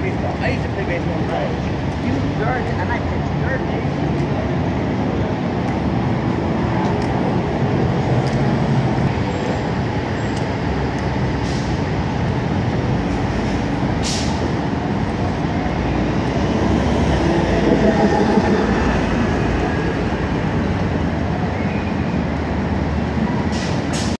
baseball. I used to play baseball in college. You nerd, and I picked nerd baseball.